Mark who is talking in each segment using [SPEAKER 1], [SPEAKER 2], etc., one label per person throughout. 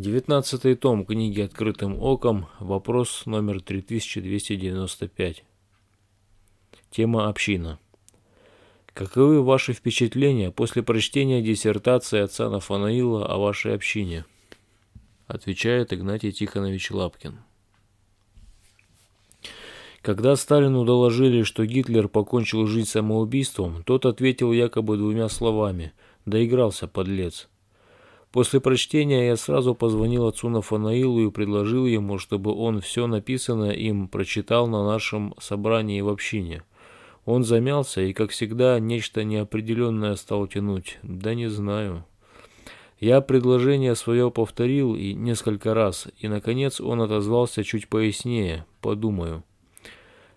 [SPEAKER 1] Девятнадцатый том книги «Открытым оком», вопрос номер 3295. Тема «Община». Каковы ваши впечатления после прочтения диссертации отца Нафанаила о вашей общине? Отвечает Игнатий Тихонович Лапкин. Когда Сталину доложили, что Гитлер покончил жизнь самоубийством, тот ответил якобы двумя словами «доигрался, подлец». После прочтения я сразу позвонил отцу Нафанаилу и предложил ему, чтобы он все написанное им прочитал на нашем собрании в общине. Он замялся и, как всегда, нечто неопределенное стал тянуть. Да не знаю. Я предложение свое повторил и несколько раз, и, наконец, он отозвался чуть пояснее. Подумаю.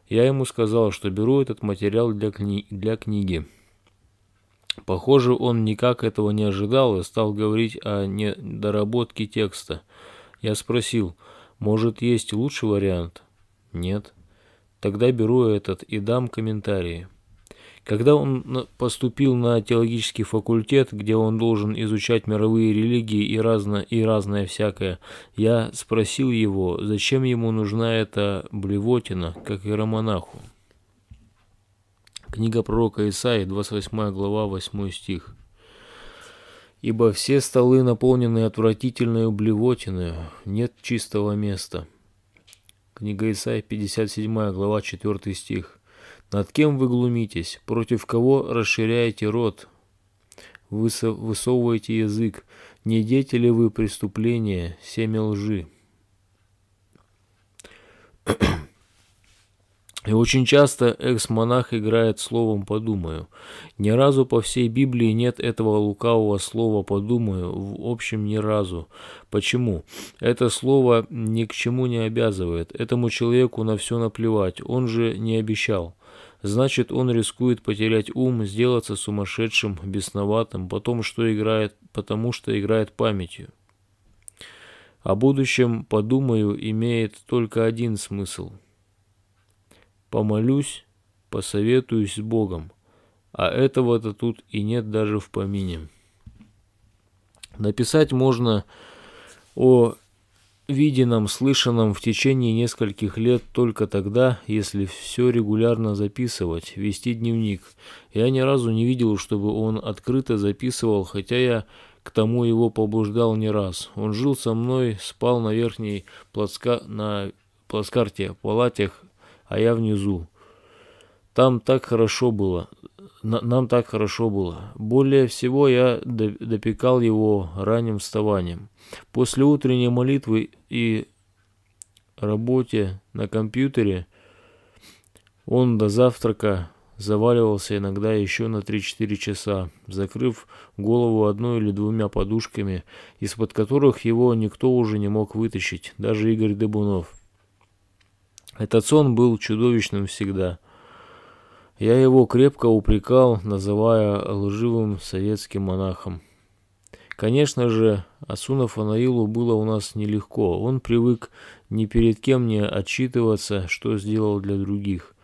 [SPEAKER 1] Я ему сказал, что беру этот материал для, кни для книги. Похоже, он никак этого не ожидал и стал говорить о недоработке текста. Я спросил, может, есть лучший вариант? Нет. Тогда беру этот и дам комментарии. Когда он поступил на теологический факультет, где он должен изучать мировые религии и, разно, и разное всякое, я спросил его, зачем ему нужна эта блевотина, как и романаху. Книга пророка Исаии, 28 глава, 8 стих. «Ибо все столы наполнены отвратительной блевотиной, нет чистого места». Книга Исаии, 57 глава, 4 стих. «Над кем вы глумитесь? Против кого расширяете рот? Высовываете язык? Не дети ли вы преступления, семя лжи?» И очень часто экс-монах играет словом «подумаю». Ни разу по всей Библии нет этого лукавого слова «подумаю», в общем, ни разу. Почему? Это слово ни к чему не обязывает. Этому человеку на все наплевать, он же не обещал. Значит, он рискует потерять ум, сделаться сумасшедшим, бесноватым, потом что играет, потому что играет памятью. О будущем «подумаю» имеет только один смысл – Помолюсь, посоветуюсь с Богом, а этого-то тут и нет даже в помине. Написать можно о виденном, слышанном в течение нескольких лет только тогда, если все регулярно записывать, вести дневник. Я ни разу не видел, чтобы он открыто записывал, хотя я к тому его побуждал не раз. Он жил со мной, спал на верхней плацка... на плацкарте, палатях а я внизу. Там так хорошо было. нам так хорошо было. Более всего я допекал его ранним вставанием. После утренней молитвы и работе на компьютере он до завтрака заваливался иногда еще на 3-4 часа, закрыв голову одной или двумя подушками, из-под которых его никто уже не мог вытащить, даже Игорь Дебунов. Этот сон был чудовищным всегда. Я его крепко упрекал, называя лживым советским монахом. Конечно же, Асуна Фанаилу было у нас нелегко. Он привык ни перед кем не отчитываться, что сделал для других.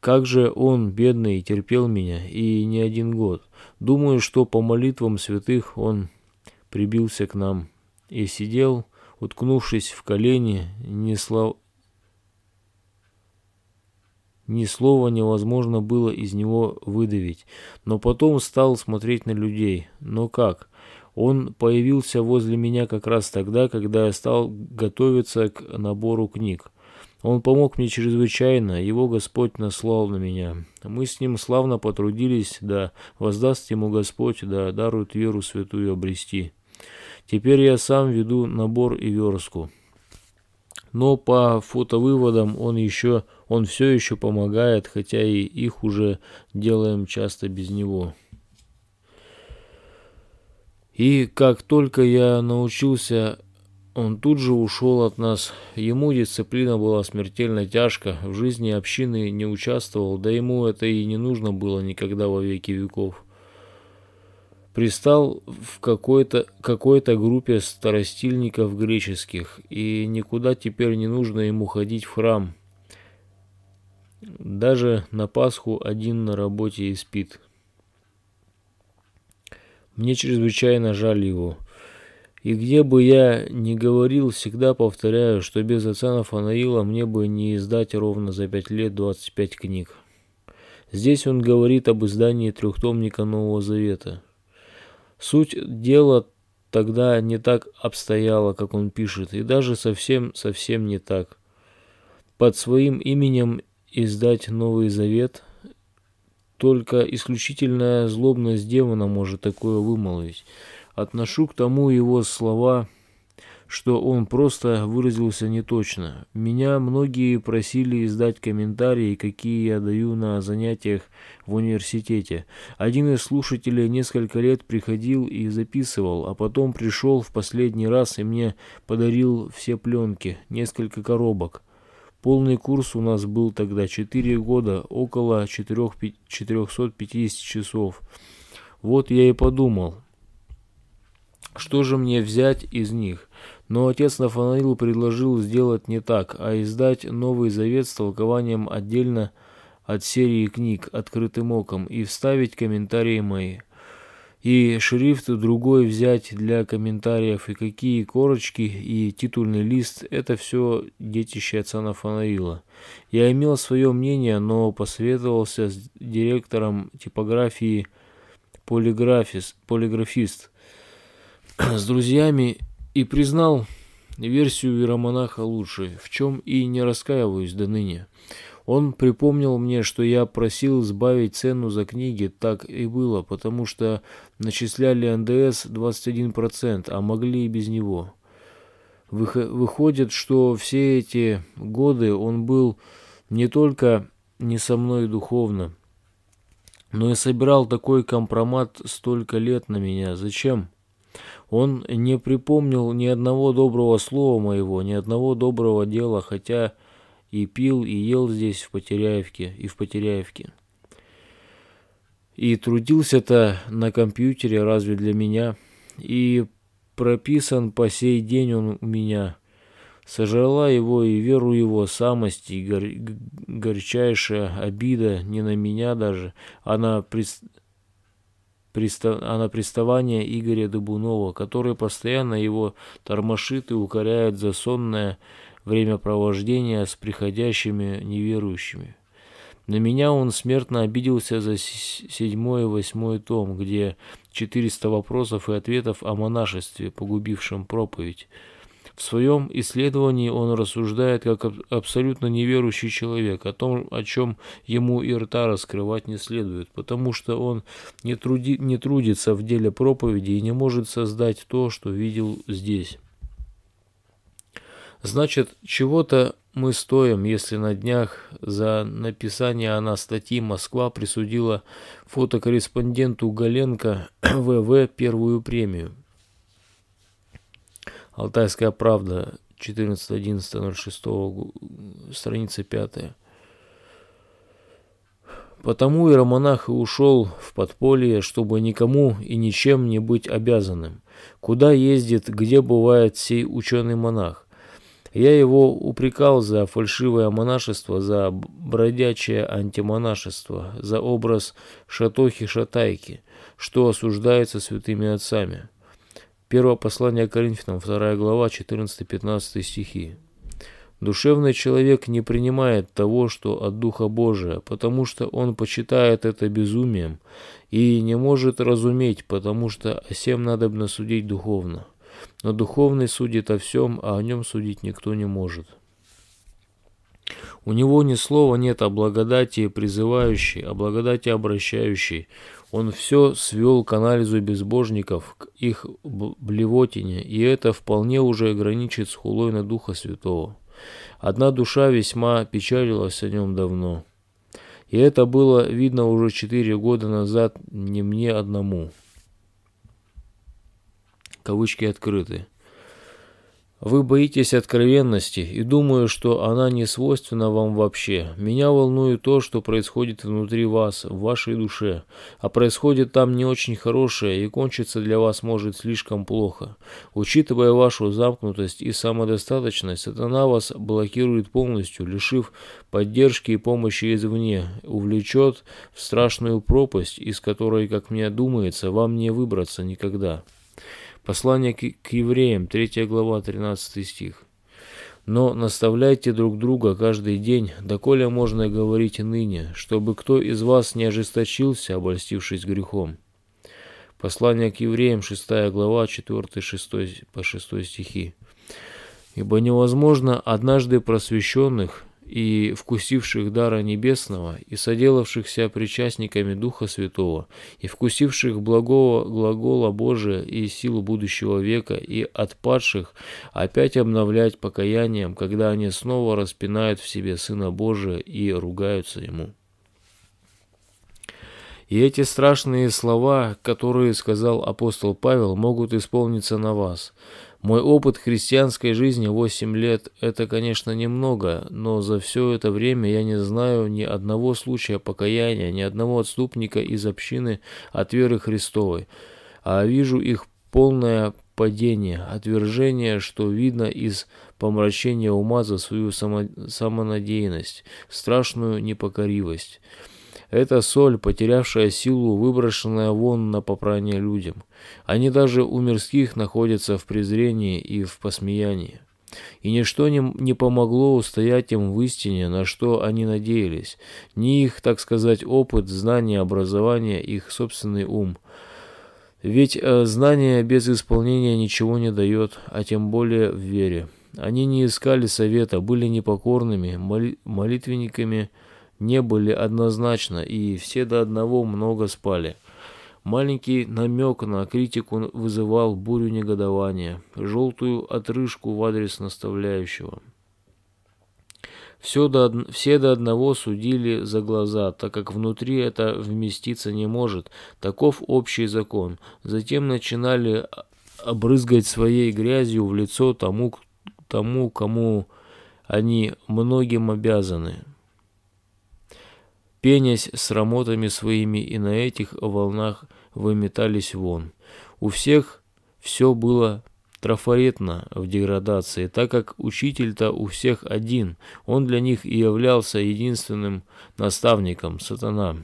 [SPEAKER 1] Как же он, бедный, терпел меня, и не один год. Думаю, что по молитвам святых он прибился к нам и сидел, уткнувшись в колени, не, слав... Ни слова невозможно было из него выдавить, но потом стал смотреть на людей. Но как? Он появился возле меня как раз тогда, когда я стал готовиться к набору книг. Он помог мне чрезвычайно, его Господь наслал на меня. Мы с ним славно потрудились, да воздаст ему Господь, да дарует веру святую обрести. Теперь я сам веду набор и верстку. Но по фотовыводам он еще, он все еще помогает, хотя и их уже делаем часто без него. И как только я научился, он тут же ушел от нас. Ему дисциплина была смертельно тяжка, в жизни общины не участвовал, да ему это и не нужно было никогда во веки веков пристал в какой-то какой группе старостильников греческих, и никуда теперь не нужно ему ходить в храм. Даже на Пасху один на работе и спит. Мне чрезвычайно жаль его. И где бы я ни говорил, всегда повторяю, что без отца Нафанаила мне бы не издать ровно за пять лет 25 книг. Здесь он говорит об издании трехтомника Нового Завета. Суть дела тогда не так обстояла, как он пишет, и даже совсем-совсем не так. Под своим именем издать Новый Завет только исключительная злобность демона может такое вымолвить. Отношу к тому его слова, что он просто выразился неточно. Меня многие просили издать комментарии, какие я даю на занятиях в университете. Один из слушателей несколько лет приходил и записывал, а потом пришел в последний раз и мне подарил все пленки, несколько коробок. Полный курс у нас был тогда 4 года, около 4, 450 часов. Вот я и подумал, что же мне взять из них? Но отец Нафанаил предложил сделать не так, а издать Новый Завет с толкованием отдельно от серии книг «Открытым оком» и вставить комментарии мои. И шрифт другой взять для комментариев, и какие корочки, и титульный лист – это все детище отца Нафанаила. Я имел свое мнение, но посоветовался с директором типографии полиграфист, полиграфист – с друзьями и признал версию Иеромонаха лучшей, в чем и не раскаиваюсь до ныне. Он припомнил мне, что я просил сбавить цену за книги, так и было, потому что начисляли НДС 21%, а могли и без него. Выходит, что все эти годы он был не только не со мной духовно, но и собирал такой компромат столько лет на меня. Зачем? Он не припомнил ни одного доброго слова моего, ни одного доброго дела, хотя и пил, и ел здесь, в Потеряевке, и в Потеряевке. И трудился-то на компьютере разве для меня, и прописан по сей день он у меня. Сожрала его и веру его самость, и гор... горчайшая обида не на меня даже, а на пред пристав... а на приставание Игоря Дубунова, который постоянно его тормошит и укоряет за сонное времяпровождение с приходящими неверующими. На меня он смертно обиделся за седьмой и восьмой том, где 400 вопросов и ответов о монашестве, погубившем проповедь. В своем исследовании он рассуждает как абсолютно неверующий человек о том, о чем ему и рта раскрывать не следует, потому что он не, труди, не трудится в деле проповеди и не может создать то, что видел здесь. Значит, чего-то мы стоим, если на днях за написание она статьи Москва присудила фотокорреспонденту Галенко ВВ первую премию. Алтайская правда, 14.11.06, страница 5. Потому иеромонах и ушел в подполье, чтобы никому и ничем не быть обязанным. Куда ездит, где бывает сей ученый монах? Я его упрекал за фальшивое монашество, за бродячее антимонашество, за образ шатохи-шатайки, что осуждается святыми отцами. Первое послание Коринфянам, 2 глава, 14-15 стихи. Душевный человек не принимает того, что от Духа Божия, потому что он почитает это безумием и не может разуметь, потому что о всем надобно судить духовно. Но духовный судит о всем, а о нем судить никто не может. У него ни слова нет о благодати призывающей, о благодати обращающей, он все свел к анализу безбожников, к их блевотине, и это вполне уже граничит с хулой на Духа Святого. Одна душа весьма печалилась о нем давно. И это было видно уже четыре года назад не мне одному. Кавычки открыты. Вы боитесь откровенности и думаю, что она не свойственна вам вообще. Меня волнует то, что происходит внутри вас, в вашей душе. А происходит там не очень хорошее и кончится для вас может слишком плохо. Учитывая вашу замкнутость и самодостаточность, сатана вас блокирует полностью, лишив поддержки и помощи извне, увлечет в страшную пропасть, из которой, как мне думается, вам не выбраться никогда. Послание к евреям, 3 глава, 13 стих. Но наставляйте друг друга каждый день, доколе можно говорить ныне, чтобы кто из вас не ожесточился, обольстившись грехом. Послание к евреям, 6 глава, 4-6 по 6 стихи. Ибо невозможно однажды просвещенных и вкусивших дара небесного, и соделавшихся причастниками Духа Святого, и вкусивших благого глагола Божия и силу будущего века, и отпадших опять обновлять покаянием, когда они снова распинают в себе Сына Божия и ругаются Ему. И эти страшные слова, которые сказал апостол Павел, могут исполниться на вас – мой опыт христианской жизни 8 лет – это, конечно, немного, но за все это время я не знаю ни одного случая покаяния, ни одного отступника из общины от веры Христовой, а вижу их полное падение, отвержение, что видно из помрачения ума за свою само самонадеянность, страшную непокоривость. Это соль, потерявшая силу, выброшенная вон на попрание людям. Они даже у мирских находятся в презрении и в посмеянии. И ничто не, не помогло устоять им в истине, на что они надеялись. Ни их, так сказать, опыт, знание, образование, их собственный ум. Ведь э, знание без исполнения ничего не дает, а тем более в вере. Они не искали совета, были непокорными, моли молитвенниками, не были однозначно, и все до одного много спали. Маленький намек на критику вызывал бурю негодования, желтую отрыжку в адрес наставляющего. Все до, все до одного судили за глаза, так как внутри это вместиться не может. Таков общий закон. Затем начинали обрызгать своей грязью в лицо тому, тому кому они многим обязаны пенясь с рамотами своими, и на этих волнах выметались вон. У всех все было трафаретно в деградации, так как учитель-то у всех один, он для них и являлся единственным наставником, сатана.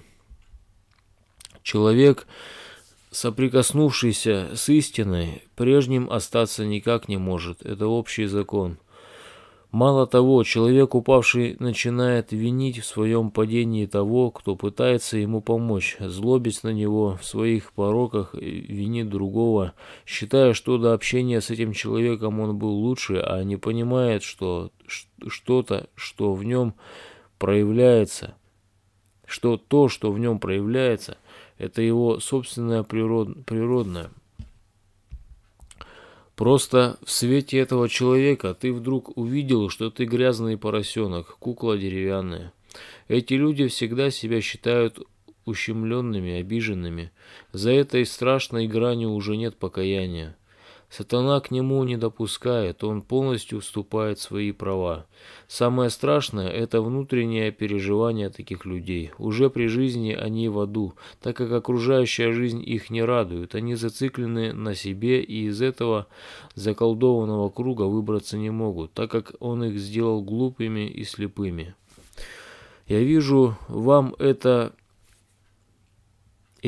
[SPEAKER 1] Человек, соприкоснувшийся с истиной, прежним остаться никак не может, это общий закон. Мало того, человек, упавший, начинает винить в своем падении того, кто пытается ему помочь, злобить на него в своих пороках, винит другого, считая, что до общения с этим человеком он был лучше, а не понимает, что что-то, что в нем проявляется, что то, что в нем проявляется, это его собственное природ, природное. Просто в свете этого человека ты вдруг увидел, что ты грязный поросенок, кукла деревянная. Эти люди всегда себя считают ущемленными, обиженными. За этой страшной гранью уже нет покаяния. Сатана к нему не допускает, он полностью уступает свои права. Самое страшное – это внутреннее переживание таких людей. Уже при жизни они в аду, так как окружающая жизнь их не радует. Они зациклены на себе и из этого заколдованного круга выбраться не могут, так как он их сделал глупыми и слепыми. Я вижу, вам это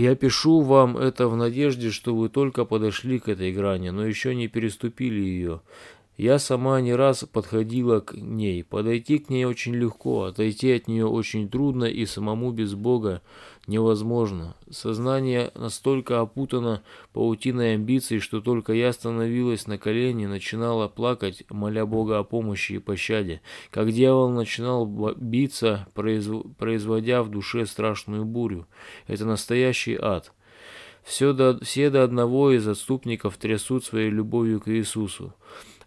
[SPEAKER 1] я пишу вам это в надежде, что вы только подошли к этой грани, но еще не переступили ее. Я сама не раз подходила к ней. Подойти к ней очень легко, отойти от нее очень трудно и самому без Бога невозможно. Сознание настолько опутано паутиной амбиций, что только я становилась на колени, начинала плакать, моля Бога о помощи и пощаде, как дьявол начинал биться, производя в душе страшную бурю. Это настоящий ад. Все до, все до одного из отступников трясут своей любовью к Иисусу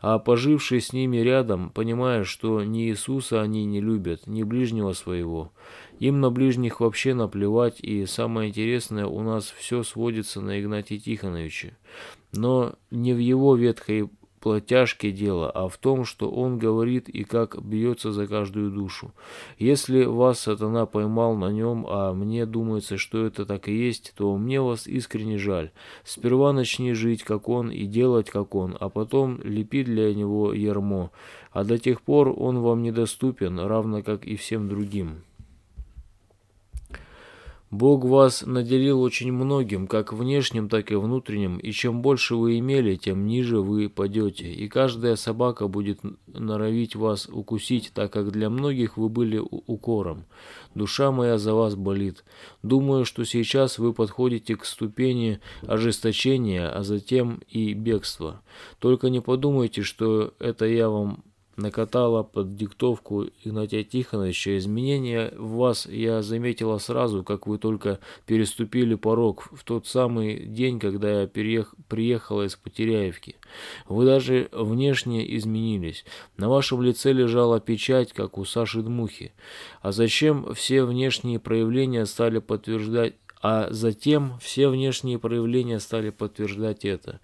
[SPEAKER 1] а пожившие с ними рядом, понимая, что ни Иисуса они не любят, ни ближнего своего. Им на ближних вообще наплевать, и самое интересное, у нас все сводится на Игнатия Тихоновича. Но не в его ветхой платяжке дело, а в том, что он говорит и как бьется за каждую душу. Если вас сатана поймал на нем, а мне думается, что это так и есть, то мне вас искренне жаль. Сперва начни жить, как он, и делать, как он, а потом лепи для него ермо. А до тех пор он вам недоступен, равно как и всем другим. Бог вас наделил очень многим, как внешним, так и внутренним, и чем больше вы имели, тем ниже вы падете, и каждая собака будет норовить вас укусить, так как для многих вы были укором. Душа моя за вас болит. Думаю, что сейчас вы подходите к ступени ожесточения, а затем и бегства. Только не подумайте, что это я вам накатала под диктовку Игнатия Тихоновича. Изменения в вас я заметила сразу, как вы только переступили порог в тот самый день, когда я переех... приехала из Потеряевки. Вы даже внешне изменились. На вашем лице лежала печать, как у Саши Дмухи. А зачем все внешние проявления стали подтверждать а затем все внешние проявления стали подтверждать это.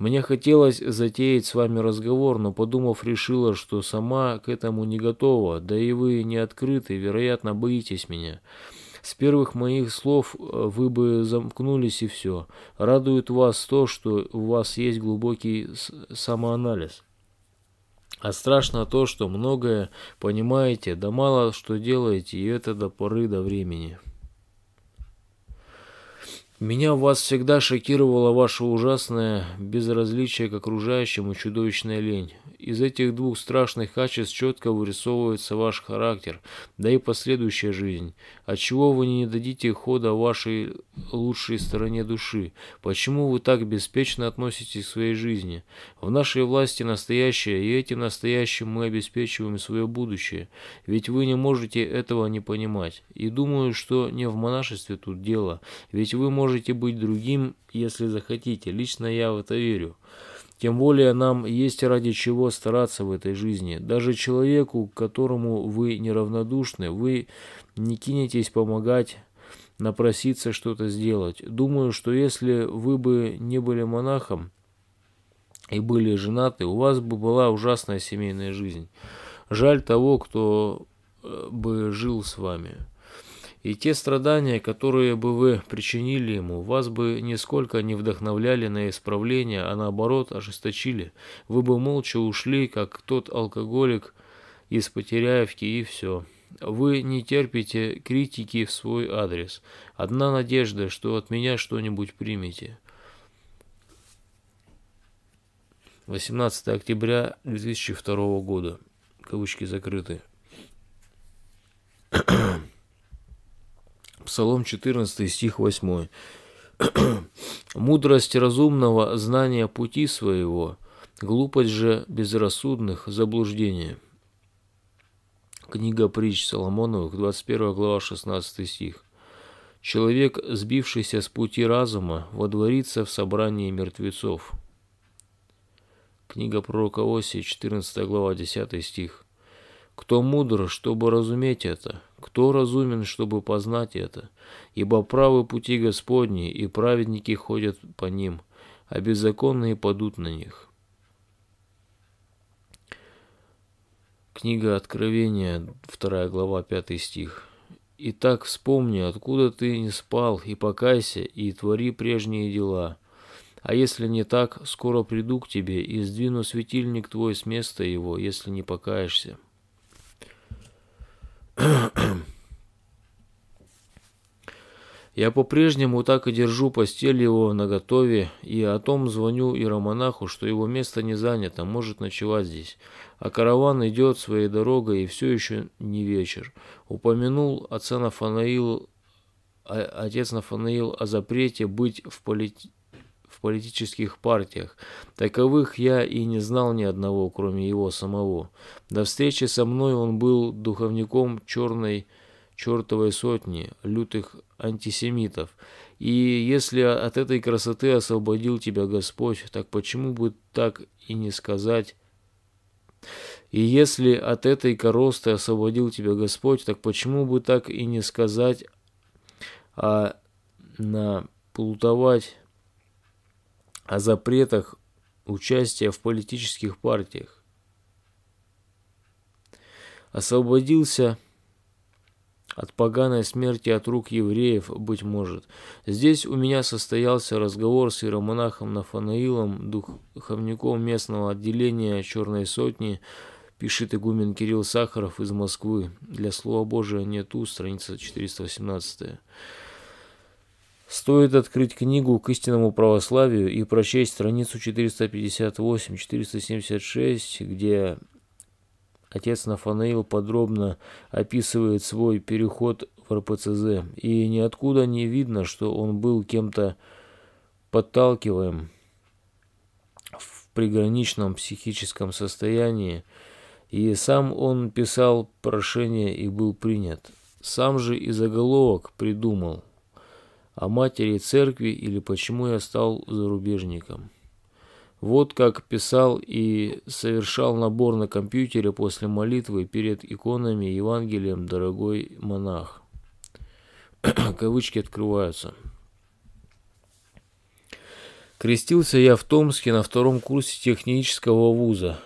[SPEAKER 1] Мне хотелось затеять с вами разговор, но, подумав, решила, что сама к этому не готова, да и вы не открыты, вероятно, боитесь меня. С первых моих слов э, вы бы замкнулись и все. Радует вас то, что у вас есть глубокий самоанализ. А страшно то, что многое понимаете, да мало что делаете, и это до поры до времени. Меня в вас всегда шокировало ваше ужасное безразличие к окружающему чудовищная лень. Из этих двух страшных качеств четко вырисовывается ваш характер, да и последующая жизнь. Отчего вы не дадите хода вашей лучшей стороне души? Почему вы так беспечно относитесь к своей жизни? В нашей власти настоящее, и этим настоящим мы обеспечиваем свое будущее. Ведь вы не можете этого не понимать. И думаю, что не в монашестве тут дело, ведь вы можете быть другим, если захотите. Лично я в это верю. Тем более нам есть ради чего стараться в этой жизни. Даже человеку, которому вы неравнодушны, вы не кинетесь помогать, напроситься что-то сделать. Думаю, что если вы бы не были монахом и были женаты, у вас бы была ужасная семейная жизнь. Жаль того, кто э, бы жил с вами. И те страдания, которые бы вы причинили ему, вас бы нисколько не вдохновляли на исправление, а наоборот ожесточили. Вы бы молча ушли, как тот алкоголик из Потеряевки, и все. Вы не терпите критики в свой адрес. Одна надежда, что от меня что-нибудь примете. 18 октября 2002 года. Кавычки закрыты. Псалом 14, стих 8. «Мудрость разумного – знание пути своего, глупость же безрассудных – заблуждение». Книга притч Соломоновых, 21 глава, 16 стих. «Человек, сбившийся с пути разума, водворится в собрании мертвецов». Книга пророка Оси, 14 глава, 10 стих. Кто мудр, чтобы разуметь это? Кто разумен, чтобы познать это? Ибо правы пути Господни, и праведники ходят по ним, а беззаконные падут на них. Книга Откровения, 2 глава, 5 стих. «Итак вспомни, откуда ты не спал, и покайся, и твори прежние дела. А если не так, скоро приду к тебе и сдвину светильник твой с места его, если не покаешься». Я по-прежнему так и держу постель его наготове, и о том звоню иеромонаху, что его место не занято, может ночевать здесь. А караван идет своей дорогой, и все еще не вечер. Упомянул отца Нафанаил, отец Нафанаил о запрете быть в политике политических партиях. Таковых я и не знал ни одного, кроме его самого. До встречи со мной он был духовником черной чертовой сотни лютых антисемитов. И если от этой красоты освободил тебя Господь, так почему бы так и не сказать и если от этой коросты освободил тебя Господь, так почему бы так и не сказать, а наплутовать о запретах участия в политических партиях. Освободился от поганой смерти от рук евреев, быть может. Здесь у меня состоялся разговор с иеромонахом Нафанаилом, духовником местного отделения Черной Сотни, пишет игумен Кирилл Сахаров из Москвы. Для Слова Божия нету, страница 418. Стоит открыть книгу к истинному православию и прочесть страницу 458-476, где отец Нафанаил подробно описывает свой переход в РПЦЗ, и ниоткуда не видно, что он был кем-то подталкиваем в приграничном психическом состоянии, и сам он писал прошение и был принят. Сам же и заголовок придумал – о матери церкви или почему я стал зарубежником. Вот как писал и совершал набор на компьютере после молитвы перед иконами Евангелием дорогой монах. Кавычки открываются. Крестился я в Томске на втором курсе технического вуза.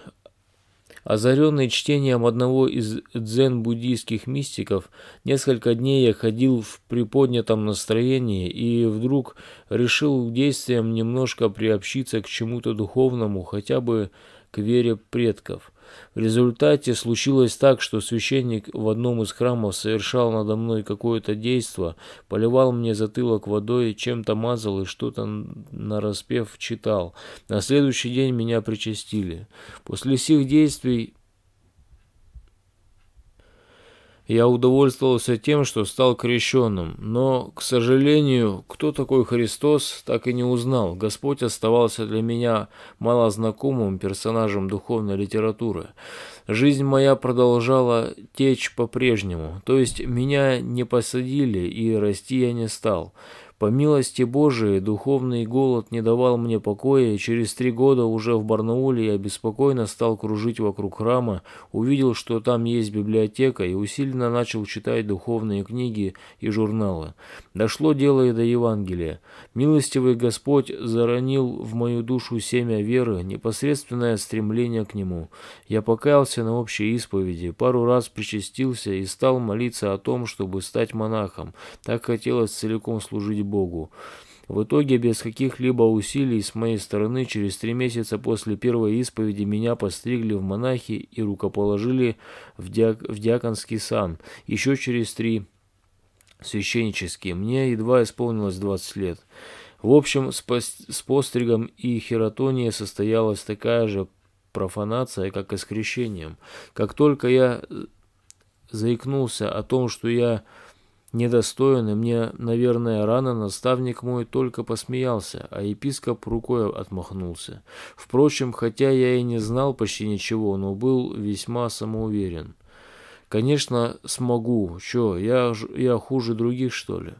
[SPEAKER 1] Озаренный чтением одного из дзен-буддийских мистиков, несколько дней я ходил в приподнятом настроении и вдруг решил действием немножко приобщиться к чему-то духовному, хотя бы к вере предков. В результате случилось так, что священник в одном из храмов совершал надо мной какое-то действо, поливал мне затылок водой, чем-то мазал и что-то нараспев читал. На следующий день меня причастили. После сих действий Я удовольствовался тем, что стал крещенным, но, к сожалению, кто такой Христос, так и не узнал. Господь оставался для меня малознакомым персонажем духовной литературы. Жизнь моя продолжала течь по-прежнему, то есть меня не посадили и расти я не стал. По милости Божией, духовный голод не давал мне покоя, и через три года уже в Барнауле я беспокойно стал кружить вокруг храма, увидел, что там есть библиотека, и усиленно начал читать духовные книги и журналы. Дошло дело и до Евангелия. Милостивый Господь заронил в мою душу семя веры, непосредственное стремление к Нему. Я покаялся на общей исповеди, пару раз причастился и стал молиться о том, чтобы стать монахом. Так хотелось целиком служить Богу. В итоге, без каких-либо усилий с моей стороны, через три месяца после первой исповеди меня постригли в монахи и рукоположили в, диак в диаконский сан. Еще через три священнические. Мне едва исполнилось 20 лет. В общем, с, с постригом и хератонией состоялась такая же профанация, как и с крещением. Как только я заикнулся о том, что я недостоин, и мне, наверное, рано наставник мой только посмеялся, а епископ рукой отмахнулся. Впрочем, хотя я и не знал почти ничего, но был весьма самоуверен. Конечно, смогу. Чё, я, я хуже других, что ли?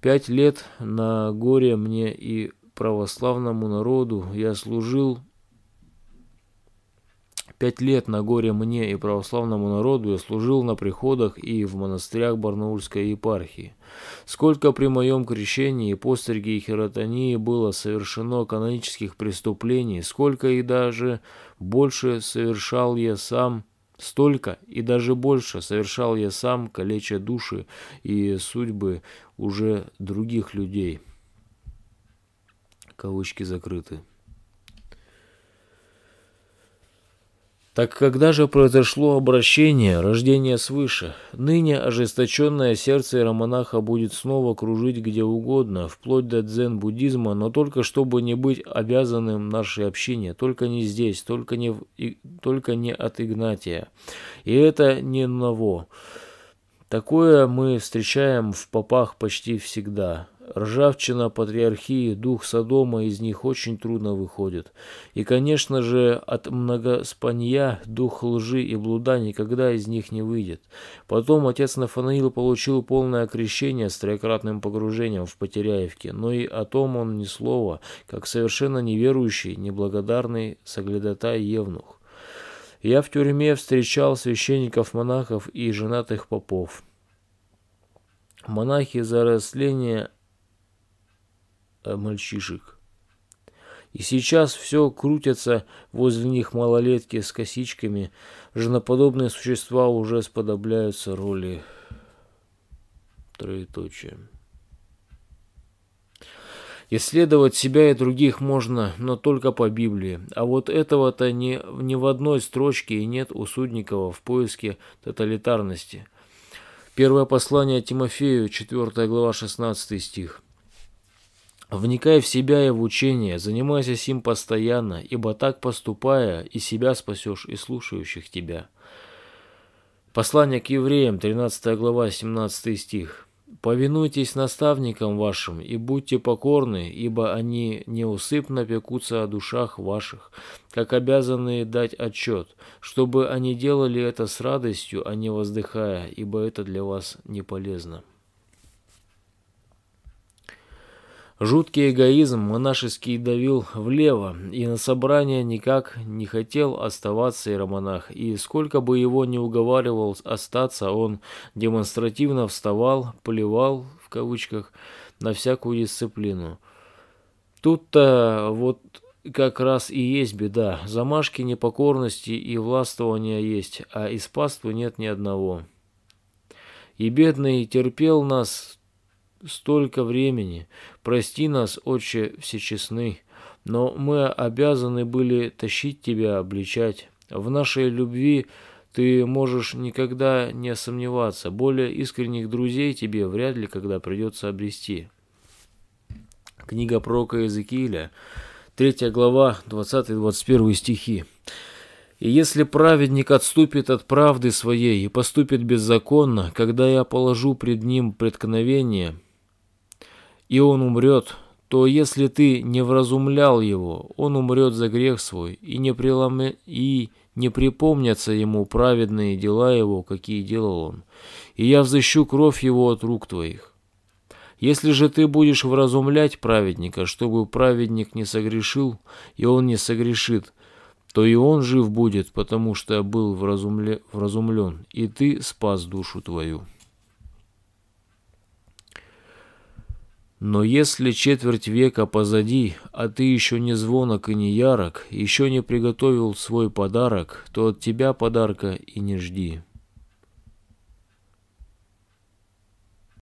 [SPEAKER 1] Пять лет на горе мне и православному народу я служил Пять лет на горе мне и православному народу я служил на приходах и в монастырях Барнаульской епархии. Сколько при моем крещении, постриге и херотонии было совершено канонических преступлений, сколько и даже больше совершал я сам, столько и даже больше совершал я сам, калеча души и судьбы уже других людей. Кавычки закрыты. Так когда же произошло обращение, рождение свыше? Ныне ожесточенное сердце иеромонаха будет снова кружить где угодно, вплоть до дзен-буддизма, но только чтобы не быть обязанным нашей общине, только не здесь, только не, в, и, только не от Игнатия. И это не ново. Такое мы встречаем в попах почти всегда. Ржавчина патриархии, дух Содома из них очень трудно выходит. И, конечно же, от многоспанья дух лжи и блуда никогда из них не выйдет. Потом отец Нафанаил получил полное крещение с троекратным погружением в Потеряевке, но и о том он ни слова, как совершенно неверующий, неблагодарный соглядатай Евнух. Я в тюрьме встречал священников-монахов и женатых попов. Монахи за растление мальчишек. И сейчас все крутятся возле них малолетки с косичками. Женоподобные существа уже сподобляются роли троеточия. Исследовать себя и других можно, но только по Библии. А вот этого-то ни, ни в одной строчке и нет у Судникова в поиске тоталитарности. Первое послание Тимофею, 4 глава, 16 стих. Вникай в себя и в учение, занимайся сим постоянно, ибо так поступая, и себя спасешь, и слушающих тебя. Послание к евреям, 13 глава, 17 стих. «Повинуйтесь наставникам вашим и будьте покорны, ибо они неусыпно пекутся о душах ваших, как обязанные дать отчет, чтобы они делали это с радостью, а не воздыхая, ибо это для вас не полезно». Жуткий эгоизм монашеский давил влево, и на собрание никак не хотел оставаться иеромонах, и сколько бы его ни уговаривал остаться, он демонстративно вставал, плевал, в кавычках, на всякую дисциплину. Тут-то вот как раз и есть беда. Замашки непокорности и властвования есть, а из паствы нет ни одного. И бедный терпел нас столько времени. Прости нас, Отче Всечестный, но мы обязаны были тащить тебя, обличать. В нашей любви ты можешь никогда не сомневаться. Более искренних друзей тебе вряд ли когда придется обрести. Книга пророка Иезекииля, 3 глава, 20-21 стихи. И если праведник отступит от правды своей и поступит беззаконно, когда я положу пред ним преткновение, и он умрет, то если ты не вразумлял его, он умрет за грех свой, и не, преломе... и не припомнятся ему праведные дела его, какие делал он, и я взыщу кровь его от рук твоих. Если же ты будешь вразумлять праведника, чтобы праведник не согрешил, и он не согрешит, то и он жив будет, потому что был вразумле... вразумлен, и ты спас душу твою. Но если четверть века позади, а ты еще не звонок и не ярок, еще не приготовил свой подарок, то от тебя подарка и не жди.